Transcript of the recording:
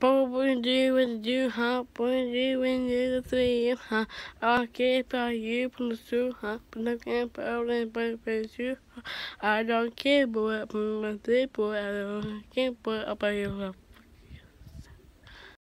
What would you do when you hop, What you do when you're the three huh? I care about you from the two, huh? But I can't about it you. I don't care about my three boy. I don't care about you.